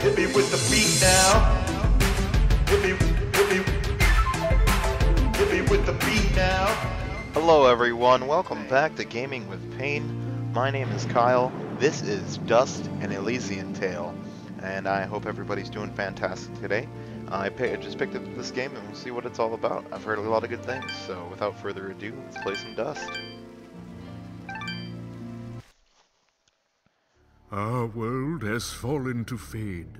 hit me with the beat now. Hit me, hit me, hit me with the beat now. Hello, everyone. Welcome back to Gaming with Payne. My name is Kyle. This is Dust An Elysian Tale, and I hope everybody's doing fantastic today. I just picked up this game and we'll see what it's all about. I've heard a lot of good things, so without further ado, let's play some Dust. Our world has fallen to fade,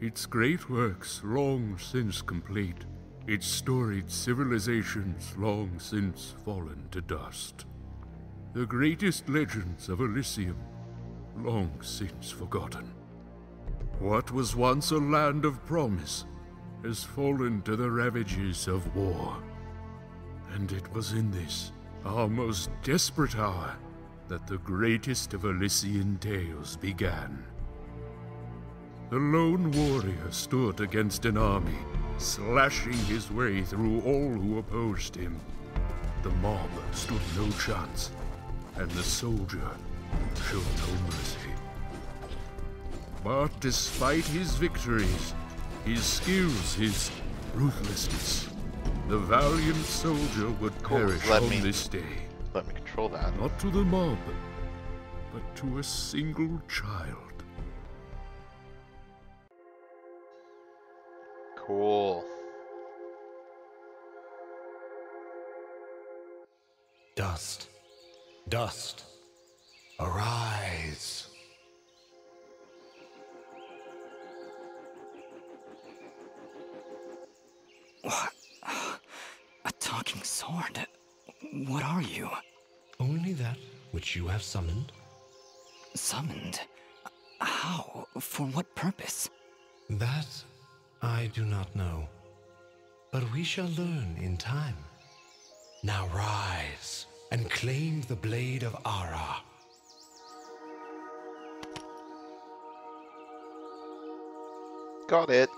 its great works long since complete, its storied civilizations long since fallen to dust. The greatest legends of Elysium long since forgotten. What was once a land of promise has fallen to the ravages of war. And it was in this, our most desperate hour, that the greatest of Elysian tales began. The lone warrior stood against an army, slashing his way through all who opposed him. The mob stood no chance, and the soldier showed no mercy. But despite his victories, his skills, his ruthlessness, the valiant soldier would perish let on me- this day. Let me control that. Not to the mob, but to a single child. Cool. Dust, dust, arise. What? A talking sword? What are you? Only that which you have summoned. Summoned? How? For what purpose? That I do not know. But we shall learn in time. Now rise and claim the blade of Ahrah. Got it.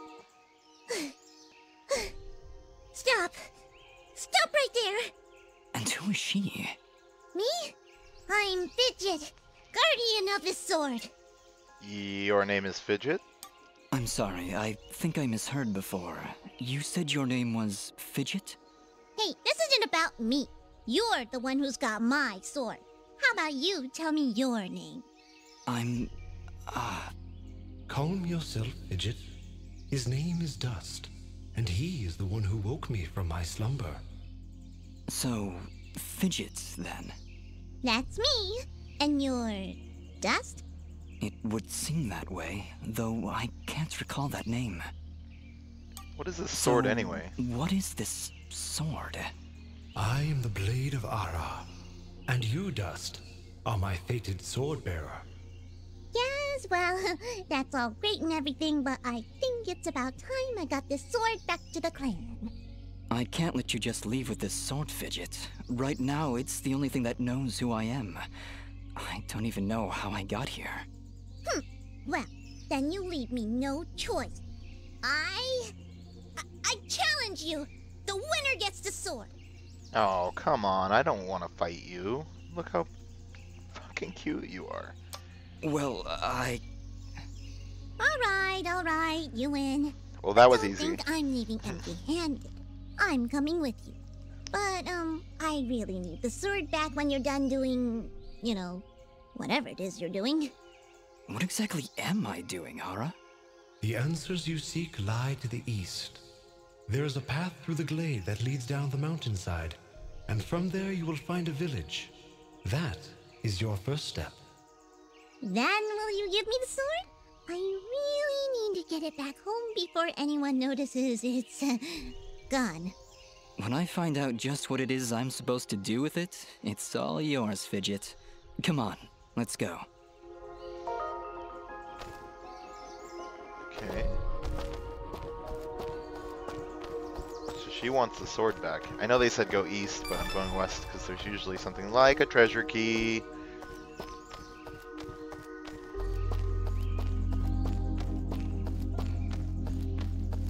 I'm Fidget, guardian of the sword. Your name is Fidget? I'm sorry, I think I misheard before. You said your name was Fidget? Hey, this isn't about me. You're the one who's got my sword. How about you tell me your name? I'm. Ah, Calm yourself, Fidget. His name is Dust, and he is the one who woke me from my slumber. so. Fidget, then. That's me. And you're Dust? It would seem that way, though I can't recall that name. What is this sword So, anyway? What is this sword? I am the blade of Ahrah, and you, Dust, are my fated sword bearer. Yes, well, that's all great and everything, but I think it's about time I got this sword back to the clan. I can't let you just leave with this sword, Fidget. Right now, it's the only thing that knows who I am. I don't even know how I got here. Hmm. Well, then you leave me no choice. I. I, I challenge you! The winner gets the sword! Oh, come on. I don't want to fight you. Look how fucking cute you are. Well, I. Alright, alright, you win. Well, that was Don't easy. think I'm leaving empty handed. I'm coming with you. But, um, I really need the sword back when you're done doing, you know, whatever it is you're doing. What exactly am I doing, Ahrah? The answers you seek lie to the east. There is a path through the glade that leads down the mountainside, and from there you will find a village. That is your first step. Then will you give me the sword? I really need to get it back home before anyone notices it's uh, gone. When I find out just what it is I'm supposed to do with it, it's all yours, Fidget. Come on, let's go. Okay. So she wants the sword back. I know they said go east, but I'm going west because there's usually something like a treasure key.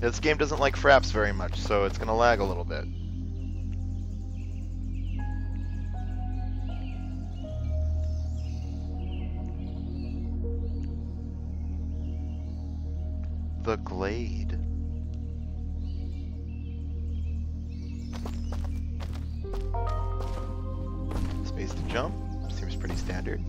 This game doesn't like fraps very much, so it's gonna lag a little bit. the glade. Space to jump. Seems pretty standard.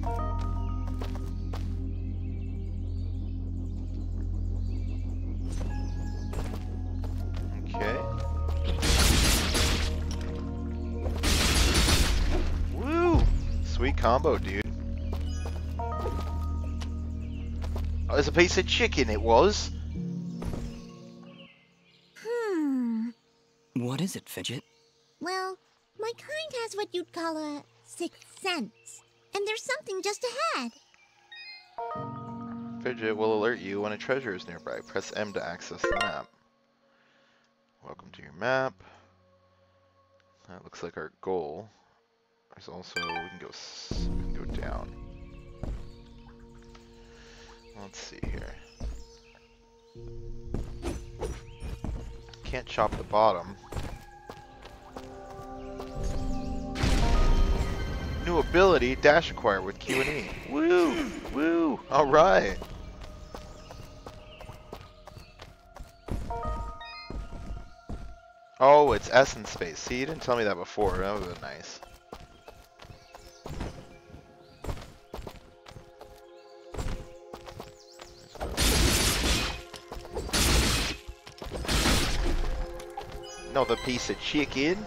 Combo, dude. Oh, there's a piece of chicken, it was. Hmm. What is it, Fidget? Well, my kind has what you'd call a sixth sense. And there's something just ahead. Fidget will alert you when a treasure is nearby. Press M to access the map. Welcome to your map. That looks like our goal. There's also we can go we can go down. Let's see here. Can't chop the bottom. New ability, dash acquire with Q and E. Woo! Woo! Alright! Oh, it's S in space. See, you didn't tell me that before. That would have been nice. Another piece of chicken.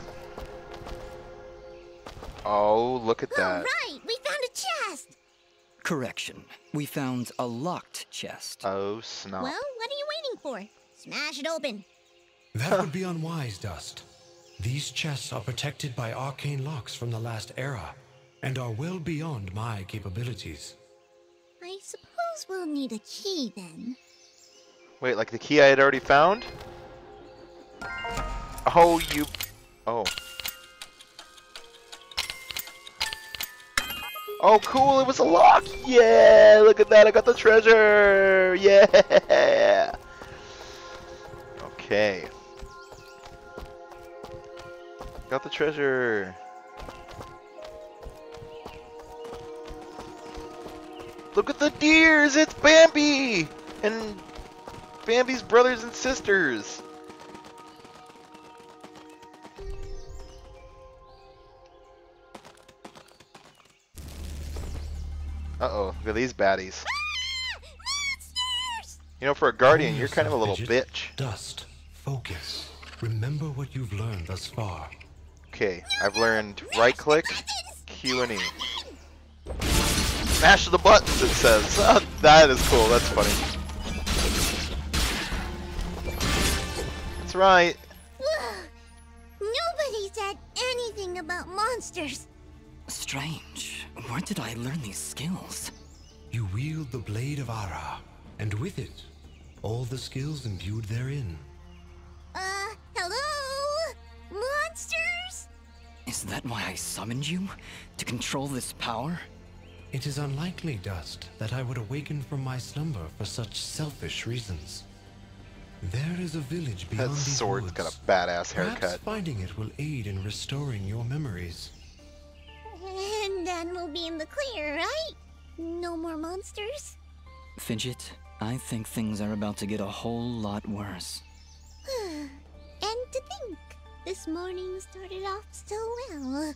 Oh, look at that. right, we found a chest. Correction. We found a locked chest. Oh, snap. Well, what are you waiting for? Smash it open. That would be unwise, Dust. These chests are protected by arcane locks from the last era, and are well beyond my capabilities. I suppose we'll need a key then. Wait, like the key I had already found? Oh, you... Oh. Oh, cool, it was a lock! Yeah, look at that, I got the treasure! Yeah! Okay. Got the treasure! Look at the deers! It's Bambi! And Bambi's brothers and sisters! Look at these baddies. Ah! You know, for a guardian, you're kind of a little bitch. Dust, focus. Remember what you've learned thus far. Okay, I've learned right click, Q and E. Smash the buttons, it says. Oh, that is cool, that's funny. That's right. Nobody said anything about monsters. Strange. Where did I learn these skills? You wield the Blade of Ahrah, and with it, all the skills imbued therein. Uh, hello? Monsters? Is that why I summoned you? To control this power? It is unlikely, Dust, that I would awaken from my slumber for such selfish reasons. There is a village That beyond these sword's woods. got a badass haircut. Perhaps haircut. finding it will aid in restoring your memories. And then we'll be in the clear, right? No more monsters? Fidget, I think things are about to get a whole lot worse. and to think, this morning started off so well.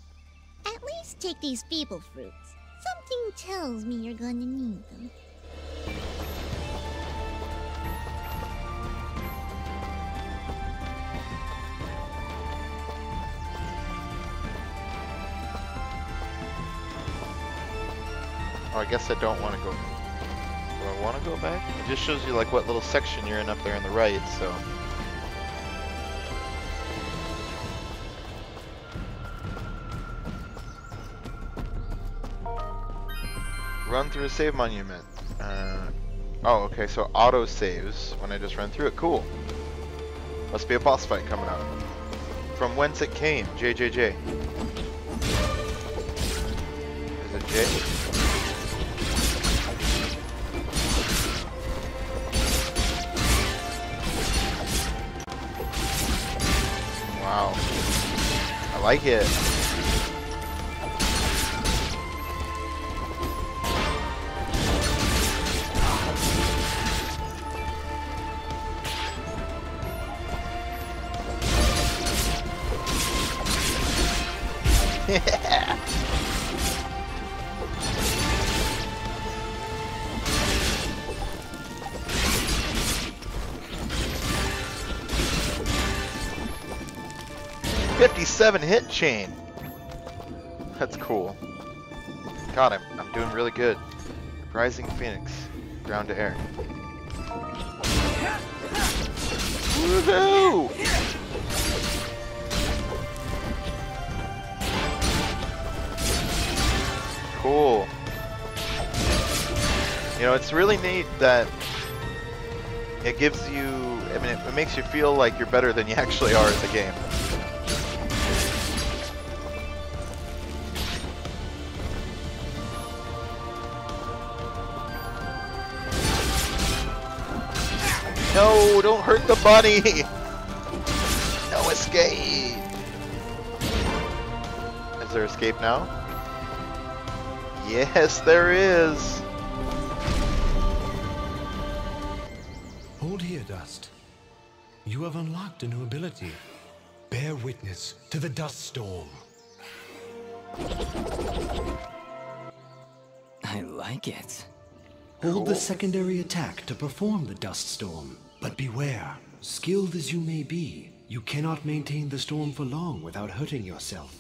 At least take these feeble fruits. Something tells me you're going to need them. Oh, I guess I don't want to go. Do I want to go back? It just shows you like what little section you're in up there on the right, so. Run through a save monument. Uh, oh, okay, so auto saves when I just run through it. Cool. Must be a boss fight coming up. From whence it came, JJJ. Is it J? I like it. Fifty-seven hit chain. That's cool. God, I'm I'm doing really good. Rising Phoenix, ground to air. Woohoo! Cool. You know, it's really neat that it gives you, I mean, it, it makes you feel like you're better than you actually are at the game. No, don't hurt the bunny! No escape! Is there escape now? Yes, there is! Hold here, Dust. You have unlocked a new ability. Bear witness to the dust storm. I like it. Hold the secondary attack to perform the dust storm. But beware, skilled as you may be, you cannot maintain the storm for long without hurting yourself.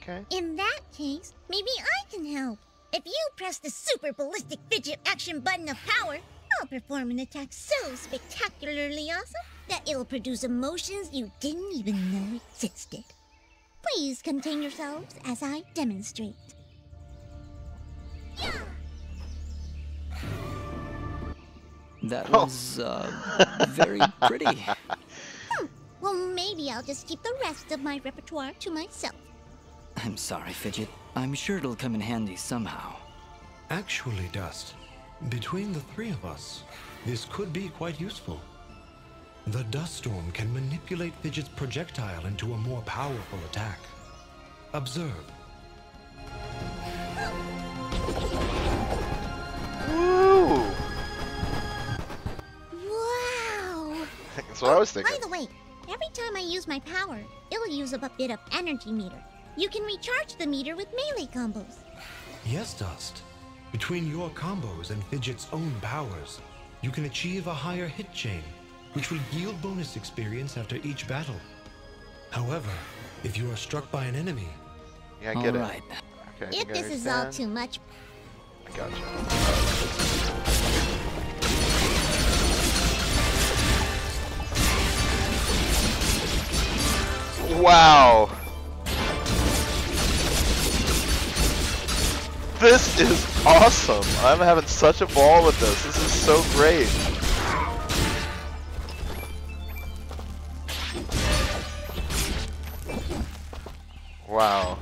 Okay. In that case, maybe I can help. If you press the super ballistic fidget action button of power, I'll perform an attack so spectacularly awesome that it'll produce emotions you didn't even know existed. Please contain yourselves as I demonstrate. That Oh. was, uh, very pretty. Well, maybe I'll just keep the rest of my repertoire to myself. I'm sorry, Fidget. I'm sure it'll come in handy somehow. Actually, Dust, between the three of us, this could be quite useful. The dust storm can manipulate Fidget's projectile into a more powerful attack. Observe. That's what I was Oh, thinking. By the way, every time I use my power, it'll use up a bit of energy meter. You can recharge the meter with melee combos. Yes, Dust. Between your combos and Fidget's own powers, you can achieve a higher hit chain, which will yield bonus experience after each battle. However, if you are struck by an enemy, Yeah, I get All right. it. Okay, I If think I this is all too much, I gotcha. Wow. This is awesome. I'm having such a ball with this. This is so great. Wow.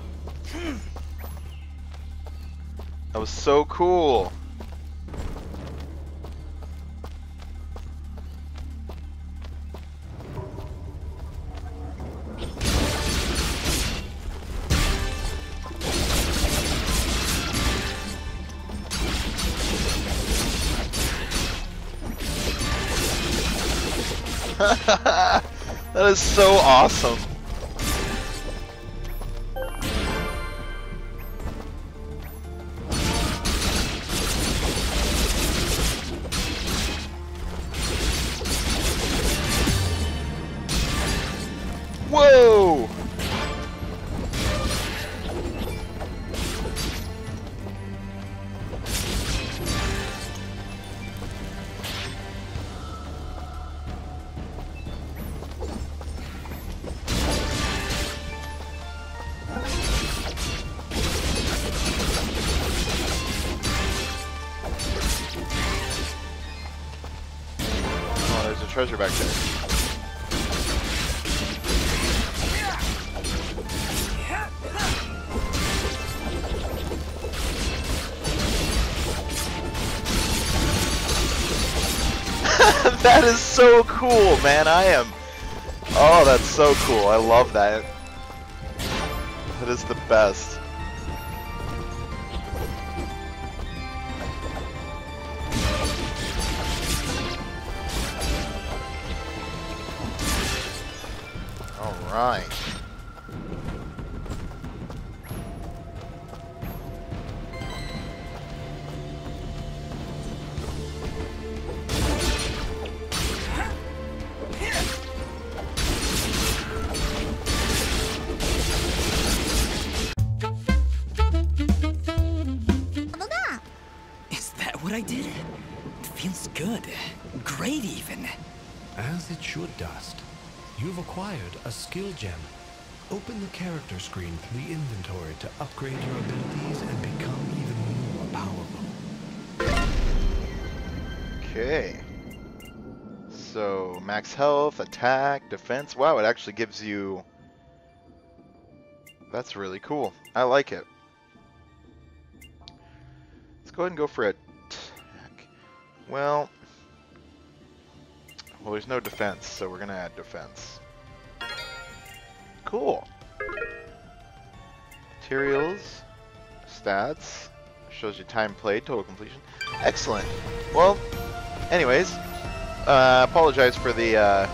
That was so cool. that is so awesome. Back there. that is so cool, man. I am. Oh, that's so cool. I love that. That is the best. Right. Is that what I did? It feels good. Great, even. As it should, dust. You've acquired a skill gem. Open the character screen through the inventory to upgrade your abilities and become even more powerful. Okay. So, max health, attack, defense. Wow, it actually gives you... That's really cool. I like it. Let's go ahead and go for attack. Well... Well, there's no defense, so we're going to add defense. Cool. Materials, stats, shows you time played, total completion. Excellent. Well, anyways, uh, apologize for the uh,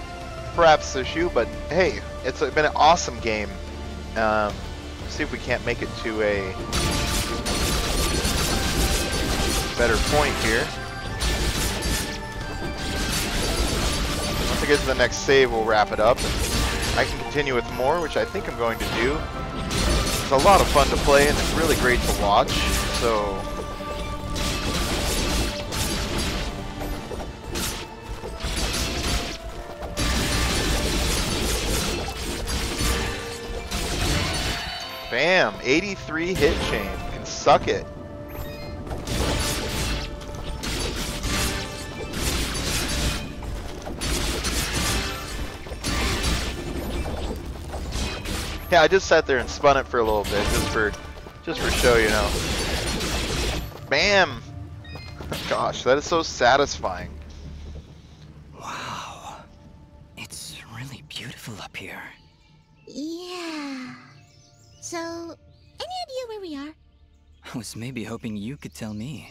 perhaps issue, but hey, it's been an awesome game. Um, see if we can't make it to a better point here. I get to the next save, we'll wrap it up. And I can continue with more, which I think I'm going to do. It's a lot of fun to play, and it's really great to watch. So Bam! 83 hit chain. Can suck it. Yeah, I just sat there and spun it for a little bit, just for, just for show, you know. Bam! Gosh, that is so satisfying. Wow. It's really beautiful up here. Yeah. So, any idea where we are? I was maybe hoping you could tell me.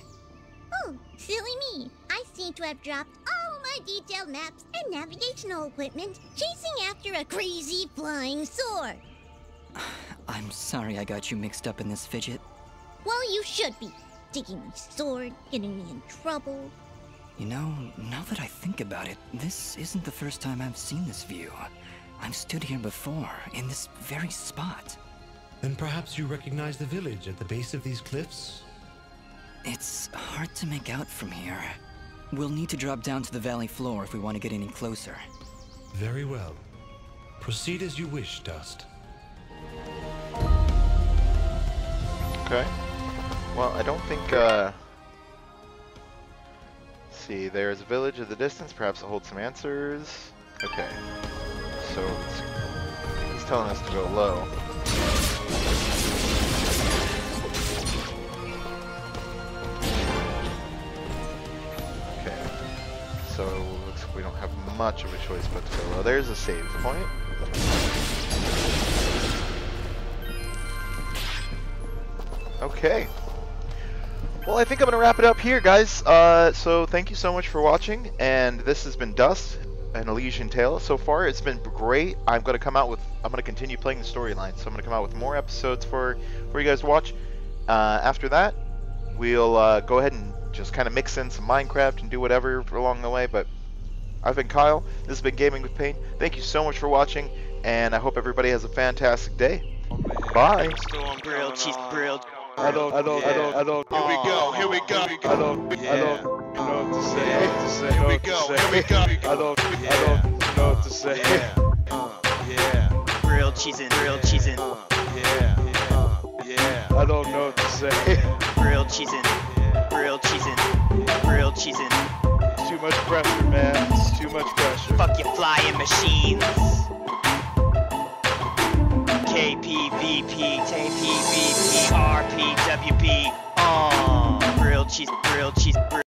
Oh, silly me. I seem to have dropped all my detailed maps and navigational equipment chasing after a crazy flying sword. I'm sorry I got you mixed up in this fidget. Well, you should be. Digging my sword, getting me in trouble. You know, now that I think about it, this isn't the first time I've seen this view. I've stood here before, in this very spot. Then perhaps you recognize the village at the base of these cliffs? It's hard to make out from here. We'll need to drop down to the valley floor if we want to get any closer. Very well. Proceed as you wish, Dust. Okay. Well, I don't think, uh... see, there's a village at the distance, perhaps it holds some answers. Okay. So, it's- he's telling us to go low. Okay. So, looks like we don't have much of a choice but to go low. There's a save point. Okay. Well, I think I'm going to wrap it up here, guys. Uh, so, thank you so much for watching, and this has been Dust, an Elysian Tale. So far, it's been great. I'm going to come out with, I'm going to continue playing the storyline, so I'm going to come out with more episodes for, for you guys to watch. Uh, after that, we'll uh, go ahead and just kind of mix in some Minecraft and do whatever along the way, but I've been Kyle. This has been Gaming with Payne. Thank you so much for watching, and I hope everybody has a fantastic day. Bye. Grilled cheese, grilled. I don't, I don't, I don't, I don't. Here we go, here we go. I don't, I don't know what to say. Yeah. To say. Here we go, say. here we go. I don't, I don't know what to say. Yeah, uh, yeah, Grilled cheesin', grilled cheesin', uh, yeah, yeah. I don't know what to say. grilled cheesin', grilled cheesin', grilled cheesin'. It's too much pressure, man. It's too much pressure. Fuck your flying machines. KPVP, KPVP, RPWP. Uh, grilled cheese, grilled cheese, grilled